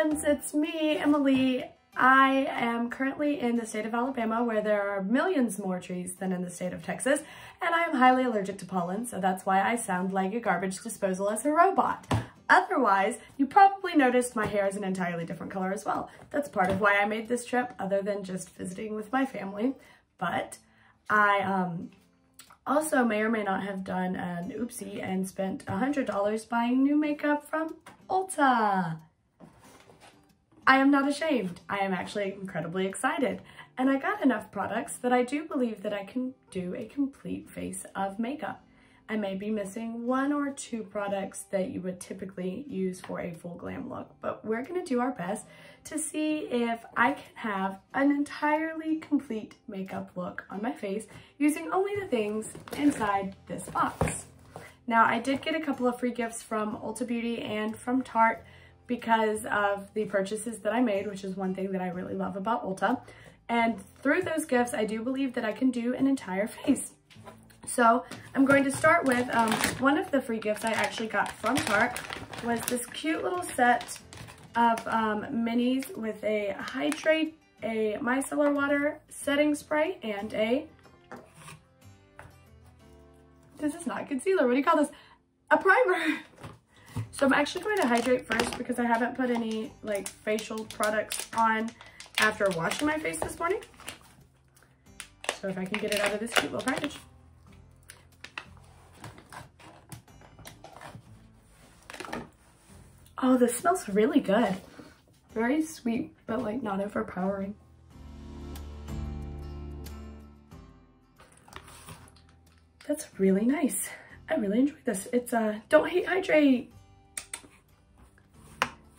Friends, it's me, Emily. I am currently in the state of Alabama where there are millions more trees than in the state of Texas, and I am highly allergic to pollen, so that's why I sound like a garbage disposal as a robot. Otherwise, you probably noticed my hair is an entirely different color as well. That's part of why I made this trip, other than just visiting with my family. But I um, also may or may not have done an oopsie and spent $100 buying new makeup from Ulta. I am not ashamed. I am actually incredibly excited. And I got enough products that I do believe that I can do a complete face of makeup. I may be missing one or two products that you would typically use for a full glam look, but we're gonna do our best to see if I can have an entirely complete makeup look on my face using only the things inside this box. Now, I did get a couple of free gifts from Ulta Beauty and from Tarte because of the purchases that I made, which is one thing that I really love about Ulta. And through those gifts, I do believe that I can do an entire face. So I'm going to start with um, one of the free gifts I actually got from Tarte was this cute little set of um, minis with a hydrate, a micellar water setting spray, and a, this is not concealer, what do you call this? A primer. So I'm actually going to hydrate first because I haven't put any like facial products on after washing my face this morning. So if I can get it out of this cute little package. Oh, this smells really good. Very sweet, but like not overpowering. That's really nice. I really enjoy this. It's a uh, Don't Hate Hydrate.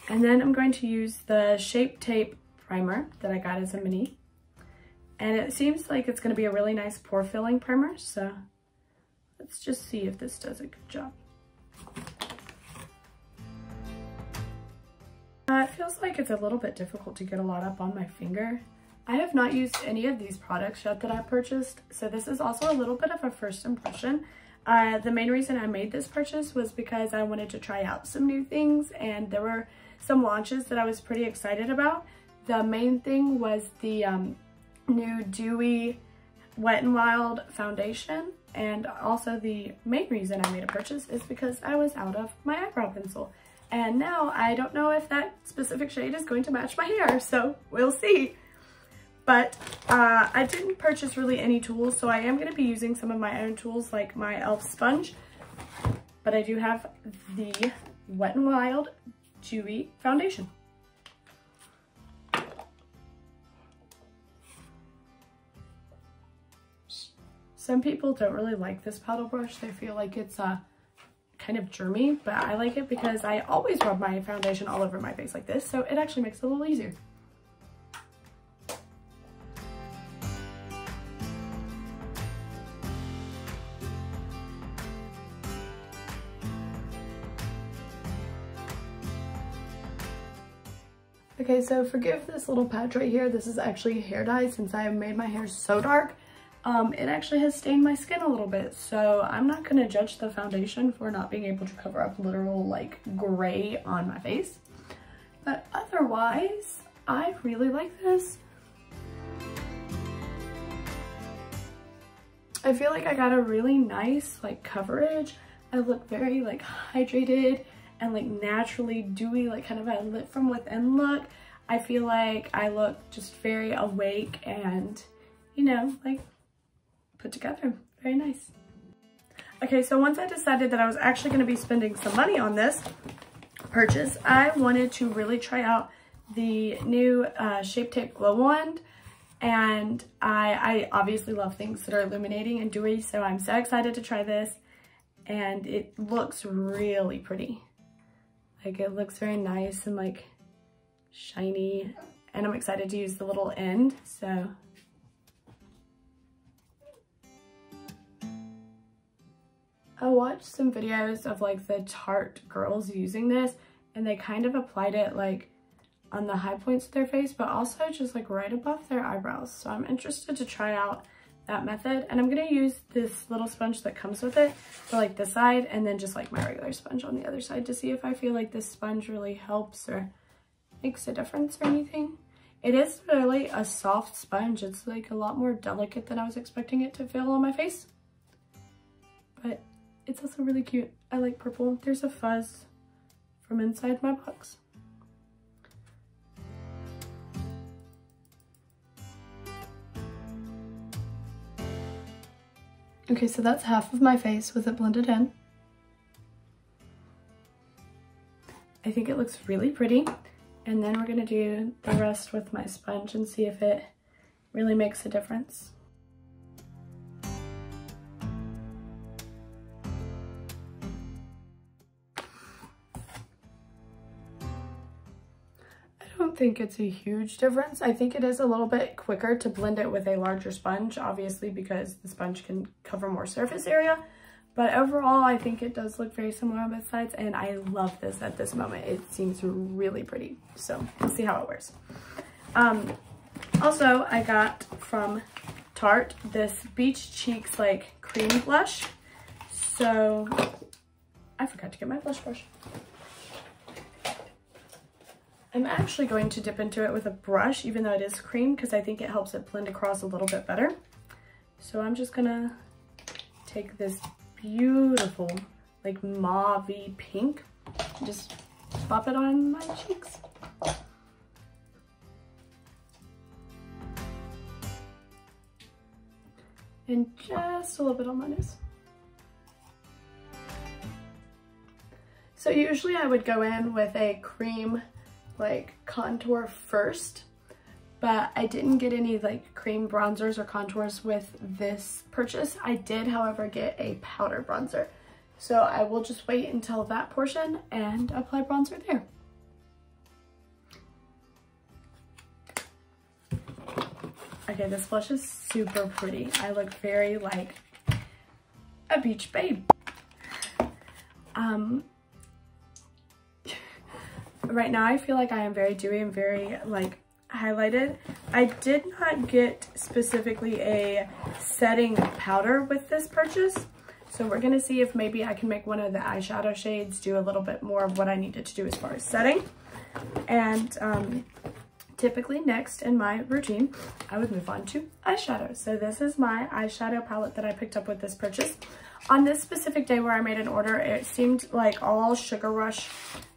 And then I'm going to use the Shape Tape primer that I got as a mini. And it seems like it's going to be a really nice pore filling primer. So let's just see if this does a good job. Uh, it feels like it's a little bit difficult to get a lot up on my finger. I have not used any of these products yet that I purchased, so this is also a little bit of a first impression. Uh, the main reason I made this purchase was because I wanted to try out some new things and there were some launches that I was pretty excited about. The main thing was the um, new Dewy Wet n Wild foundation and also the main reason I made a purchase is because I was out of my eyebrow pencil. And now I don't know if that specific shade is going to match my hair, so we'll see. But uh, I didn't purchase really any tools, so I am going to be using some of my own tools like my e.l.f. sponge. But I do have the Wet n Wild Dewy Foundation. Some people don't really like this paddle brush. They feel like it's uh, kind of germy, but I like it because I always rub my foundation all over my face like this, so it actually makes it a little easier. Okay, so forgive this little patch right here. This is actually hair dye since I have made my hair so dark. Um, it actually has stained my skin a little bit, so I'm not gonna judge the foundation for not being able to cover up literal like gray on my face. But otherwise, I really like this. I feel like I got a really nice like coverage. I look very like hydrated and like naturally dewy, like kind of a lit from within look. I feel like I look just very awake and, you know, like put together. Very nice. Okay, so once I decided that I was actually going to be spending some money on this purchase, I wanted to really try out the new uh, Shape Tape Glow Wand. And I, I obviously love things that are illuminating and dewy, so I'm so excited to try this. And it looks really pretty. Like it looks very nice and like shiny. And I'm excited to use the little end, so. I watched some videos of like the Tarte girls using this and they kind of applied it like on the high points of their face, but also just like right above their eyebrows. So I'm interested to try out that method. And I'm gonna use this little sponge that comes with it for like this side and then just like my regular sponge on the other side to see if I feel like this sponge really helps or makes a difference or anything. It is really a soft sponge. It's like a lot more delicate than I was expecting it to feel on my face. But it's also really cute. I like purple. There's a fuzz from inside my box. Okay, so that's half of my face with it blended in. I think it looks really pretty. And then we're gonna do the rest with my sponge and see if it really makes a difference. I don't think it's a huge difference. I think it is a little bit quicker to blend it with a larger sponge, obviously because the sponge can cover more surface area. But overall, I think it does look very similar on both sides, and I love this at this moment. It seems really pretty, so we'll see how it wears. Um, also, I got from Tarte this Beach Cheeks like cream blush. So, I forgot to get my blush brush. I'm actually going to dip into it with a brush, even though it is cream, because I think it helps it blend across a little bit better. So I'm just gonna take this beautiful, like mauve pink, just pop it on my cheeks. And just a little bit on my nose. So usually I would go in with a cream like contour first, but I didn't get any like cream bronzers or contours with this purchase. I did, however, get a powder bronzer. So I will just wait until that portion and apply bronzer there. Okay, this blush is super pretty. I look very like a beach babe. Um, right now I feel like I am very dewy and very like highlighted. I did not get specifically a setting powder with this purchase. So we're gonna see if maybe I can make one of the eyeshadow shades do a little bit more of what I needed to do as far as setting. And um, typically next in my routine, I would move on to eyeshadow. So this is my eyeshadow palette that I picked up with this purchase. On this specific day where I made an order, it seemed like all Sugar Rush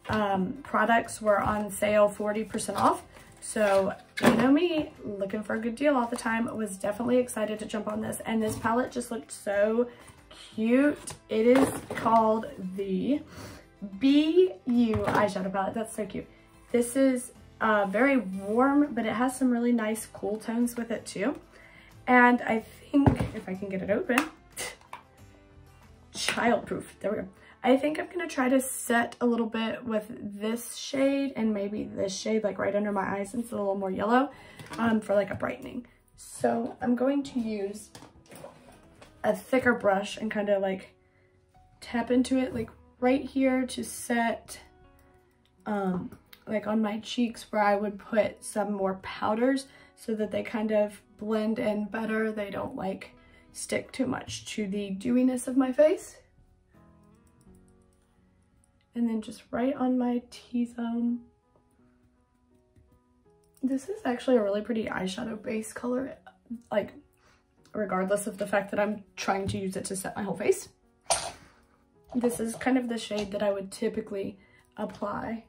um, products were on sale 40% off. So, you know me, looking for a good deal all the time, was definitely excited to jump on this. And this palette just looked so cute. It is called the BU eyeshadow palette. That's so cute. This is uh, very warm, but it has some really nice cool tones with it too. And I think, if I can get it open, childproof, there we go. I think I'm going to try to set a little bit with this shade and maybe this shade like right under my eyes since it's a little more yellow um, for like a brightening. So I'm going to use a thicker brush and kind of like tap into it like right here to set um, like on my cheeks where I would put some more powders so that they kind of blend in better. They don't like stick too much to the dewiness of my face and then just right on my T-zone. This is actually a really pretty eyeshadow base color, like regardless of the fact that I'm trying to use it to set my whole face. This is kind of the shade that I would typically apply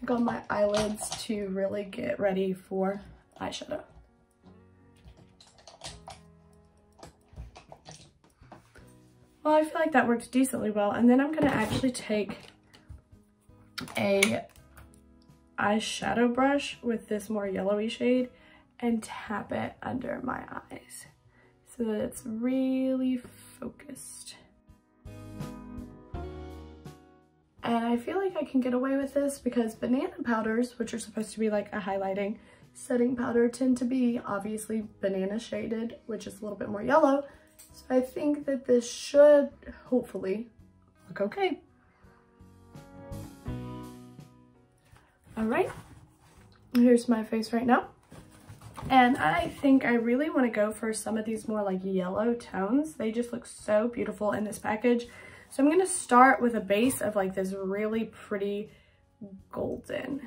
like on my eyelids to really get ready for eyeshadow. Well, I feel like that worked decently well. And then I'm gonna actually take a eyeshadow brush with this more yellowy shade and tap it under my eyes so that it's really focused. And I feel like I can get away with this because banana powders, which are supposed to be like a highlighting setting powder, tend to be obviously banana shaded, which is a little bit more yellow. So I think that this should hopefully look okay. All right, here's my face right now. And I think I really want to go for some of these more like yellow tones. They just look so beautiful in this package. So I'm going to start with a base of like this really pretty golden.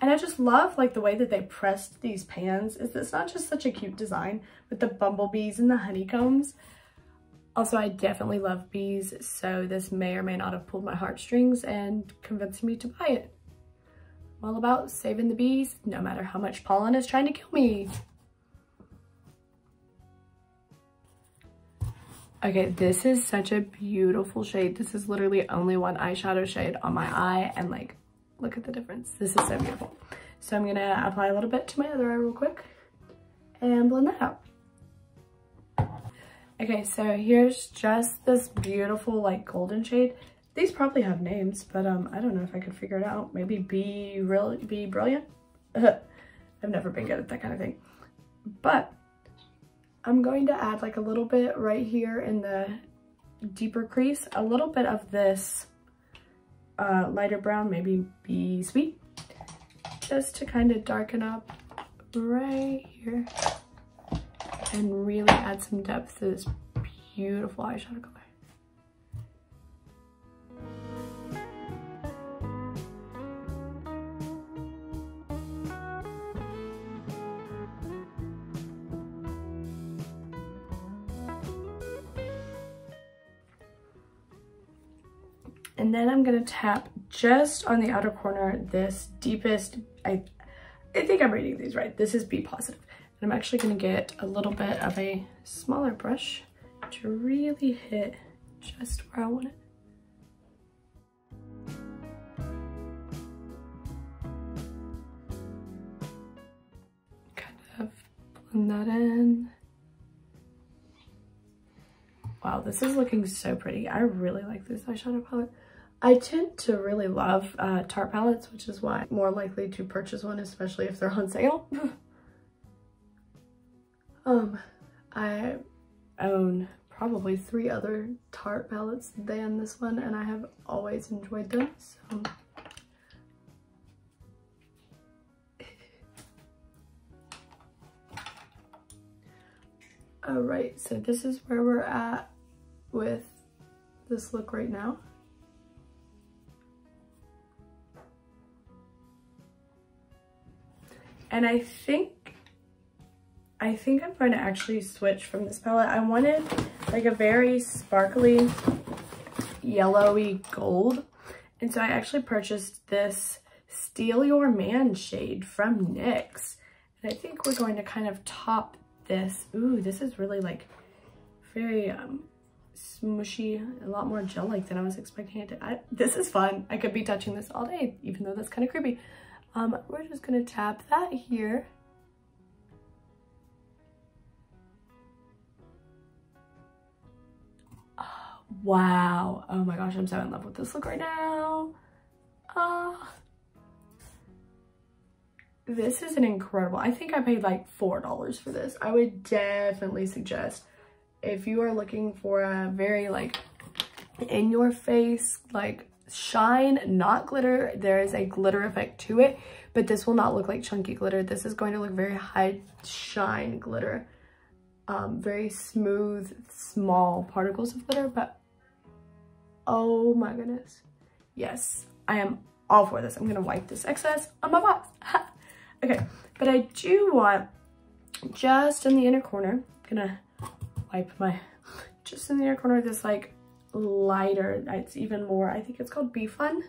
And I just love like the way that they pressed these pans. Is It's not just such a cute design with the bumblebees and the honeycombs. Also, I definitely love bees, so this may or may not have pulled my heartstrings and convinced me to buy it. I'm all about saving the bees, no matter how much pollen is trying to kill me. Okay, this is such a beautiful shade. This is literally only one eyeshadow shade on my eye and like, look at the difference. This is so beautiful. So I'm gonna apply a little bit to my other eye real quick and blend that out. Okay, so here's just this beautiful like golden shade. These probably have names, but um, I don't know if I could figure it out. Maybe be real, be brilliant. I've never been good at that kind of thing. But I'm going to add like a little bit right here in the deeper crease, a little bit of this uh, lighter brown, maybe be sweet, just to kind of darken up right here and really add some depth to this beautiful eyeshadow color. And then I'm gonna tap just on the outer corner, this deepest, I, I think I'm reading these right. This is B positive. And I'm actually gonna get a little bit of a smaller brush to really hit just where I want it. Kind of blend that in. Wow, this is looking so pretty. I really like this eyeshadow palette. I tend to really love uh, Tarte palettes, which is why I'm more likely to purchase one, especially if they're on sale. um, I own probably three other Tarte palettes than this one, and I have always enjoyed them, so... Alright, so this is where we're at with this look right now. And I think, I think I'm going to actually switch from this palette. I wanted like a very sparkly yellowy gold. And so I actually purchased this Steal Your Man shade from NYX. And I think we're going to kind of top this. Ooh, this is really like very um, a lot more gel-like than I was expecting it to. I, this is fun. I could be touching this all day, even though that's kind of creepy. Um, we're just gonna tap that here. Oh, wow. Oh my gosh, I'm so in love with this look right now. Uh, this is an incredible, I think I paid like $4 for this. I would definitely suggest if you are looking for a very like in your face, like shine, not glitter. There is a glitter effect to it, but this will not look like chunky glitter. This is going to look very high shine glitter. Um, very smooth, small particles of glitter, but oh my goodness. Yes, I am all for this. I'm gonna wipe this excess on my box. okay, but I do want just in the inner corner, I'm gonna wipe my, just in the inner corner, this like lighter. It's even more, I think it's called Be Fun.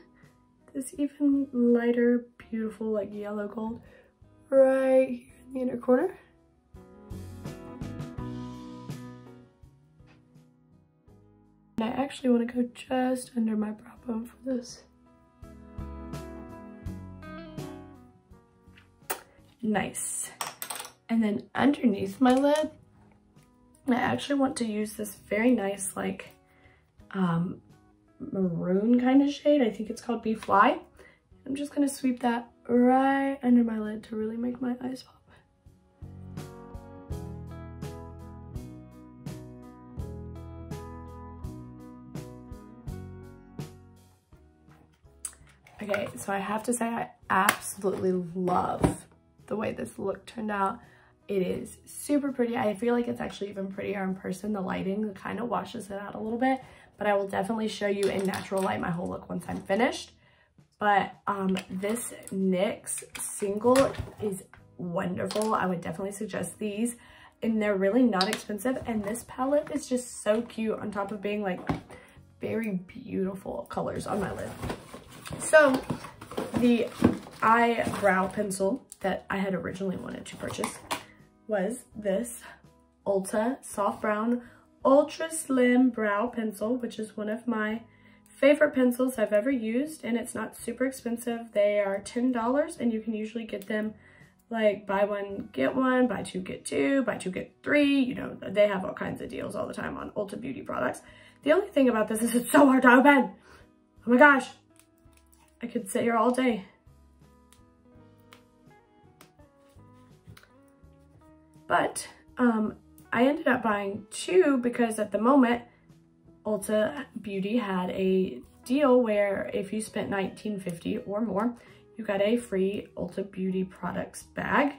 This even lighter, beautiful, like yellow gold right here in the inner corner. And I actually want to go just under my brow bone for this. Nice. And then underneath my lid, I actually want to use this very nice like um, maroon kind of shade. I think it's called Be Fly. I'm just gonna sweep that right under my lid to really make my eyes pop. Okay, so I have to say I absolutely love the way this look turned out. It is super pretty. I feel like it's actually even prettier in person. The lighting kind of washes it out a little bit but I will definitely show you in natural light my whole look once I'm finished. But um, this NYX single is wonderful. I would definitely suggest these. And they're really not expensive. And this palette is just so cute on top of being like very beautiful colors on my lid. So the eyebrow pencil that I had originally wanted to purchase was this Ulta Soft Brown Ultra Slim Brow Pencil, which is one of my favorite pencils I've ever used and it's not super expensive. They are $10 and you can usually get them like buy one, get one, buy two, get two, buy two, get three. You know, they have all kinds of deals all the time on Ulta Beauty products. The only thing about this is it's so hard to open. Oh my gosh. I could sit here all day. But um, I ended up buying two because at the moment Ulta Beauty had a deal where if you spent $19.50 or more, you got a free Ulta Beauty products bag,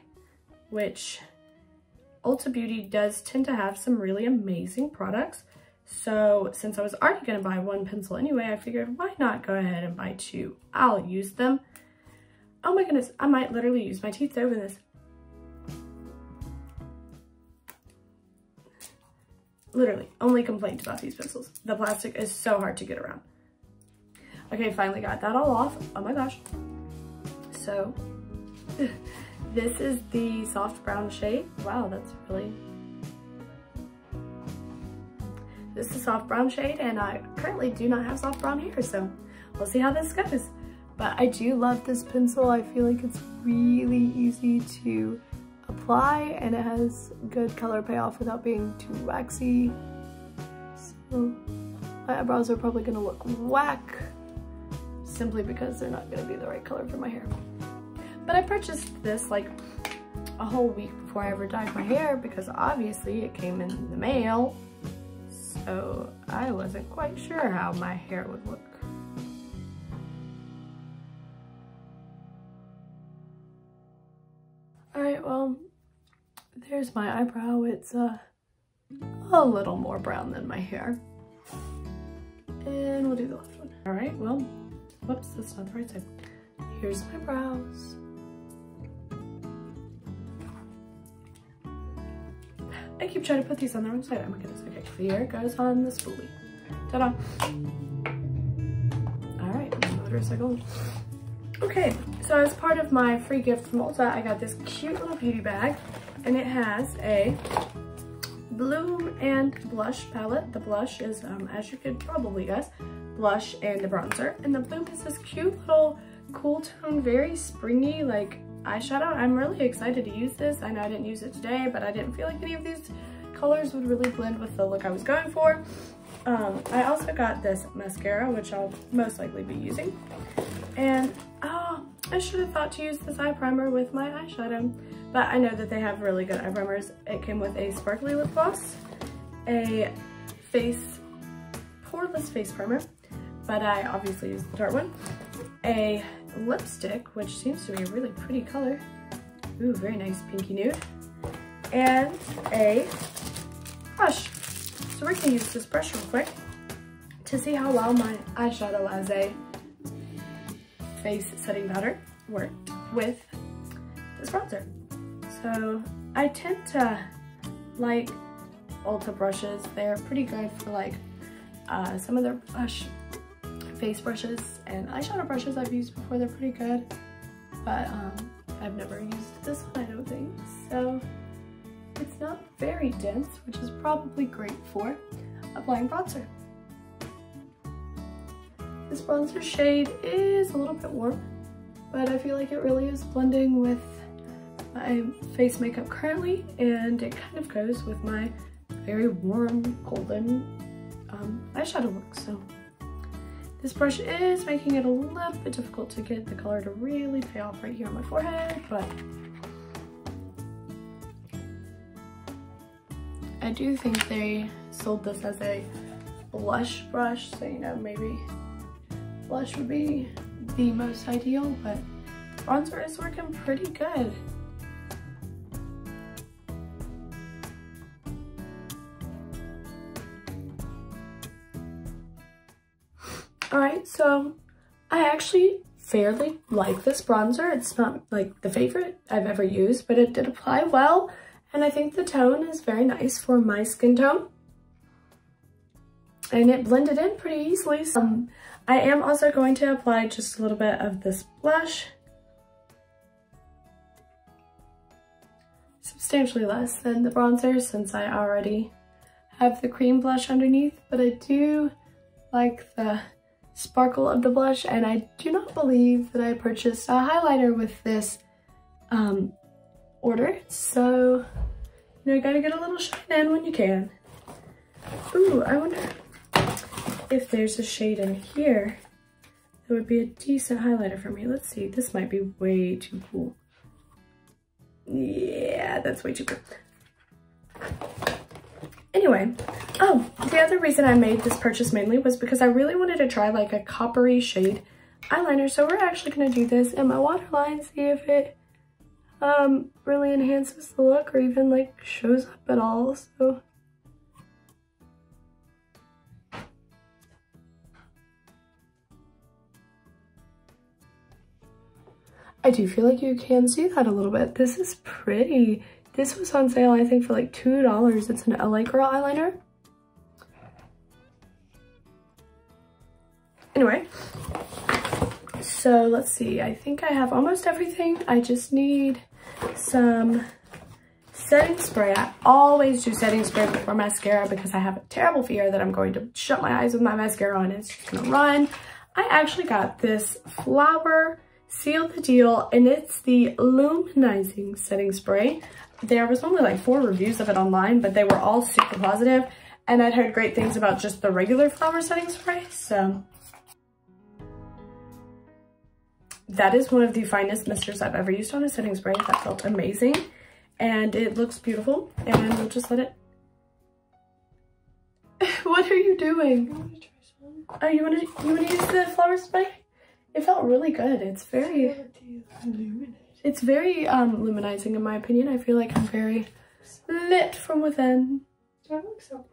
which Ulta Beauty does tend to have some really amazing products. So since I was already gonna buy one pencil anyway, I figured why not go ahead and buy two? I'll use them. Oh my goodness, I might literally use my teeth open this. Literally only complaint about these pencils. The plastic is so hard to get around. Okay, finally got that all off. Oh my gosh. So this is the soft brown shade. Wow, that's really, this is soft brown shade and I currently do not have soft brown hair, so we'll see how this goes. But I do love this pencil. I feel like it's really easy to apply and it has good color payoff without being too waxy. So my eyebrows are probably gonna look whack simply because they're not gonna be the right color for my hair. But I purchased this like a whole week before I ever dyed my hair because obviously it came in the mail. So I wasn't quite sure how my hair would look. There's my eyebrow. It's uh, a little more brown than my hair. And we'll do the left one. Alright, well, whoops, that's not the right side. Here's my brows. I keep trying to put these on the wrong side. Oh my goodness. Okay, here goes on the spoolie. Ta-da. Alright, motorcycle. Okay, so as part of my free gift from Ulta, I got this cute little beauty bag and it has a Bloom and Blush palette. The blush is, um, as you could probably guess, blush and the bronzer. And the Bloom is this cute little cool tone, very springy, like eyeshadow. I'm really excited to use this. I know I didn't use it today, but I didn't feel like any of these colors would really blend with the look I was going for. Um, I also got this mascara, which I'll most likely be using. And, I should have thought to use this eye primer with my eyeshadow. But I know that they have really good eye primers. It came with a sparkly lip gloss, a face, poreless face primer, but I obviously used the dark one, a lipstick, which seems to be a really pretty color. Ooh, very nice pinky nude. And a brush. So we're gonna use this brush real quick to see how well my eyeshadow a face setting powder worked with this bronzer. So I tend to like Ulta brushes. They're pretty good for like uh, some of their brush face brushes and eyeshadow brushes I've used before. They're pretty good, but um, I've never used this one, I don't think. So it's not very dense, which is probably great for applying bronzer. This bronzer shade is a little bit warm, but I feel like it really is blending with my face makeup currently, and it kind of goes with my very warm golden um, eyeshadow look. So this brush is making it a little bit difficult to get the color to really pay off right here on my forehead, but I do think they sold this as a blush brush, so you know, maybe blush would be the most ideal, but bronzer is working pretty good. All right, so I actually fairly like this bronzer. It's not like the favorite I've ever used, but it did apply well. And I think the tone is very nice for my skin tone. And it blended in pretty easily. So, um, I am also going to apply just a little bit of this blush. Substantially less than the bronzer since I already have the cream blush underneath, but I do like the sparkle of the blush and I do not believe that I purchased a highlighter with this um, order. So, you know, you gotta get a little shine in when you can. Ooh, I wonder if there's a shade in here that would be a decent highlighter for me. Let's see, this might be way too cool. Yeah, that's way too cool. Anyway, oh, the other reason I made this purchase mainly was because I really wanted to try like a coppery shade eyeliner. So we're actually gonna do this in my waterline, see if it um, really enhances the look or even like shows up at all. So I do feel like you can see that a little bit. This is pretty. This was on sale, I think, for like $2. It's an LA Girl eyeliner. Anyway, so let's see. I think I have almost everything. I just need some setting spray. I always do setting spray before mascara because I have a terrible fear that I'm going to shut my eyes with my mascara on and it's just gonna run. I actually got this flower seal the deal and it's the luminizing setting spray there was only like four reviews of it online, but they were all super positive, and I'd heard great things about just the regular flower setting spray, so. That is one of the finest misters I've ever used on a setting spray. That felt amazing, and it looks beautiful, and we'll just let it... what are you doing? Oh, you want to you want to use the flower spray? It felt really good. It's very it's very um, luminizing in my opinion. I feel like I'm very lit from within. Do I look so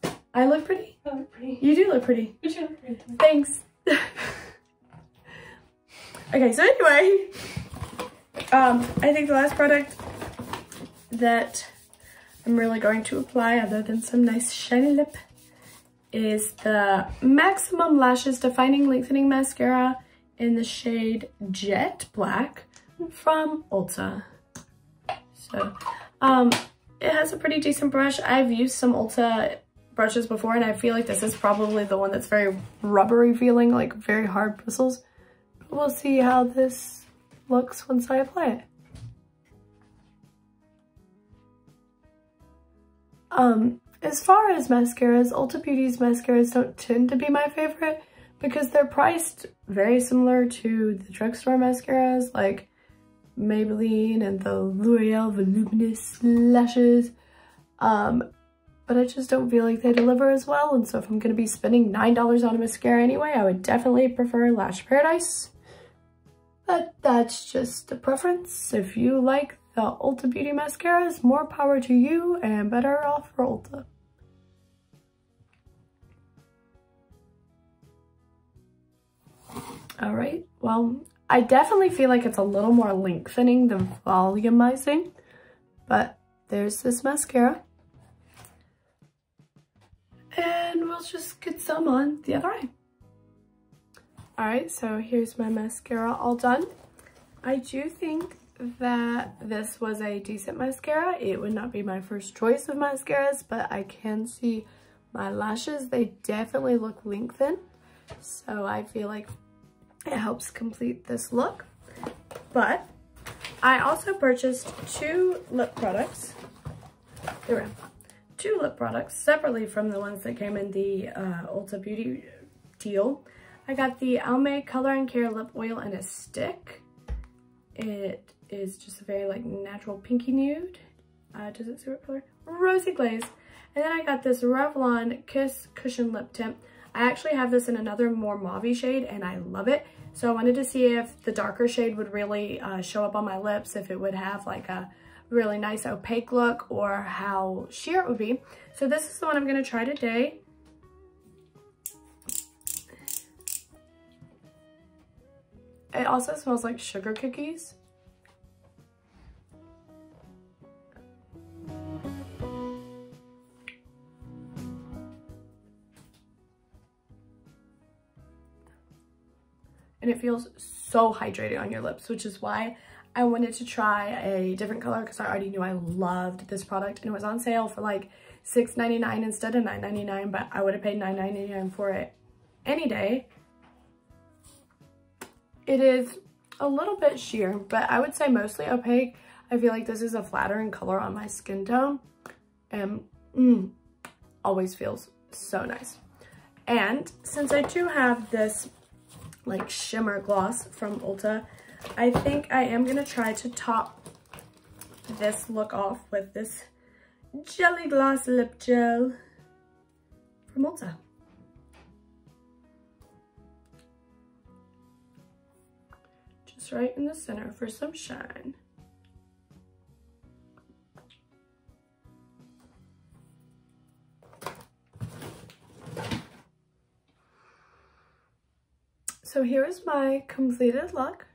pretty? I look pretty? I look pretty. You do look pretty. But you look pretty. Thanks. okay, so anyway, um, I think the last product that I'm really going to apply other than some nice shiny lip is the Maximum Lashes Defining Lengthening Mascara in the shade Jet Black from Ulta. So, um, it has a pretty decent brush. I've used some Ulta brushes before and I feel like this is probably the one that's very rubbery feeling, like very hard bristles. We'll see how this looks once I apply it. Um, as far as mascaras, Ulta Beauty's mascaras don't tend to be my favorite because they're priced very similar to the drugstore mascaras. Like Maybelline and the L'Oreal Voluminous Lashes. Um, but I just don't feel like they deliver as well. And so if I'm going to be spending $9 on a mascara anyway, I would definitely prefer Lash Paradise. But that's just a preference. If you like the Ulta Beauty mascaras, more power to you and better off for Ulta. All right, well, I definitely feel like it's a little more lengthening than volumizing, but there's this mascara. And we'll just get some on the other eye. All right, so here's my mascara all done. I do think that this was a decent mascara. It would not be my first choice of mascaras, but I can see my lashes. They definitely look lengthened. So I feel like it helps complete this look. But I also purchased two lip products. There we go. Two lip products separately from the ones that came in the uh, Ulta Beauty deal. I got the Almay Color and Care Lip Oil in a stick. It is just a very like natural pinky nude. Uh, does it say what color? Rosy glaze. And then I got this Revlon Kiss Cushion Lip Tint. I actually have this in another more mauve shade and I love it. So I wanted to see if the darker shade would really uh, show up on my lips, if it would have like a really nice opaque look or how sheer it would be. So this is the one I'm to try today. It also smells like sugar cookies. And it feels so hydrated on your lips, which is why I wanted to try a different color because I already knew I loved this product and it was on sale for like $6.99 instead of $9.99, but I would have paid $9.99 for it any day. It is a little bit sheer, but I would say mostly opaque. I feel like this is a flattering color on my skin tone and mm, always feels so nice. And since I do have this like shimmer gloss from Ulta. I think I am gonna try to top this look off with this Jelly Gloss Lip Gel from Ulta. Just right in the center for some shine. So here is my completed look.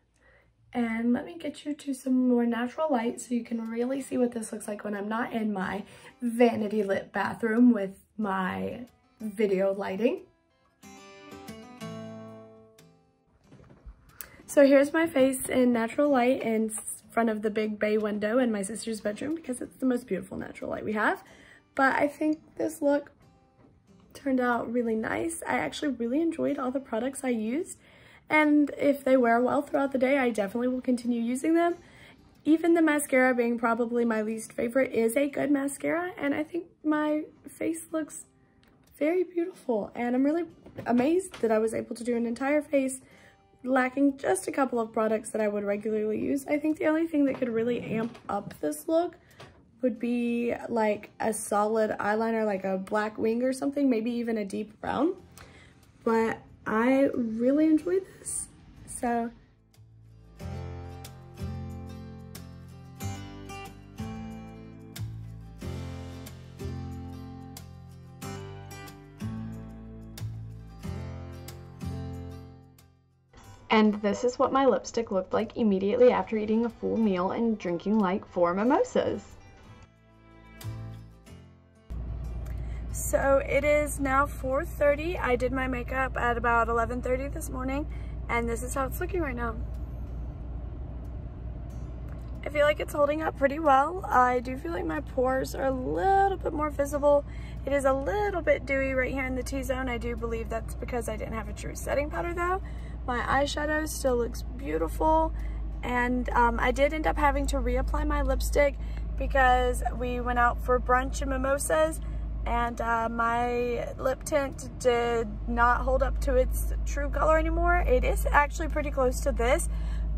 And let me get you to some more natural light so you can really see what this looks like when I'm not in my vanity lit bathroom with my video lighting. So here's my face in natural light in front of the big bay window in my sister's bedroom because it's the most beautiful natural light we have. But I think this look turned out really nice. I actually really enjoyed all the products I used. And if they wear well throughout the day, I definitely will continue using them. Even the mascara being probably my least favorite is a good mascara. And I think my face looks very beautiful. And I'm really amazed that I was able to do an entire face lacking just a couple of products that I would regularly use. I think the only thing that could really amp up this look would be like a solid eyeliner, like a black wing or something, maybe even a deep brown. But I really enjoyed this. So And this is what my lipstick looked like immediately after eating a full meal and drinking like four mimosas. So it is now 4.30. I did my makeup at about 11.30 this morning and this is how it's looking right now. I feel like it's holding up pretty well. I do feel like my pores are a little bit more visible. It is a little bit dewy right here in the T-zone. I do believe that's because I didn't have a true setting powder though. My eyeshadow still looks beautiful and um, I did end up having to reapply my lipstick because we went out for brunch and mimosas and uh, my lip tint did not hold up to its true color anymore. It is actually pretty close to this,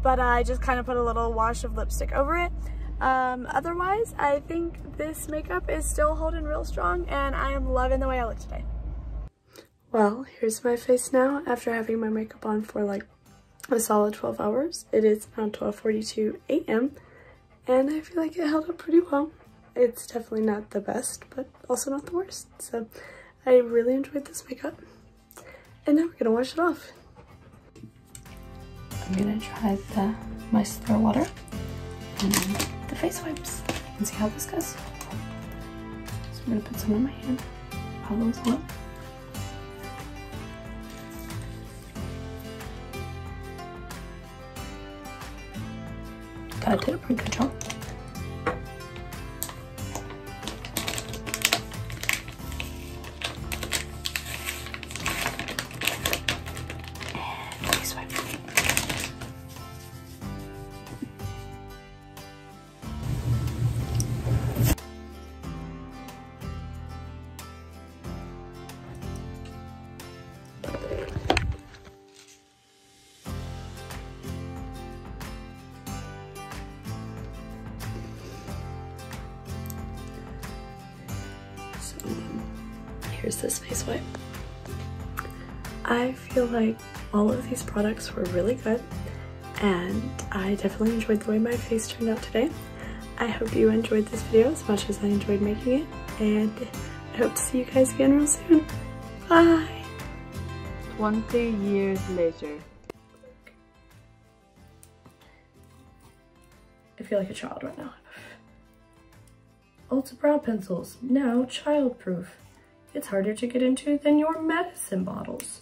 but I just kind of put a little wash of lipstick over it. Um, otherwise, I think this makeup is still holding real strong and I am loving the way I look today. Well, here's my face now after having my makeup on for like a solid 12 hours. It is now 12.42 a.m. and I feel like it held up pretty well it's definitely not the best, but also not the worst. So I really enjoyed this makeup. And now we're gonna wash it off. I'm gonna try the micellar water and the face wipes and see how this goes. So I'm gonna put some on my hand, those up. That did a pretty good job. Here's this face wipe. I feel like all of these products were really good and I definitely enjoyed the way my face turned out today. I hope you enjoyed this video as much as I enjoyed making it and I hope to see you guys again real soon. Bye! 20 years later. I feel like a child right now. Ulta brow pencils, now childproof. It's harder to get into than your medicine bottles.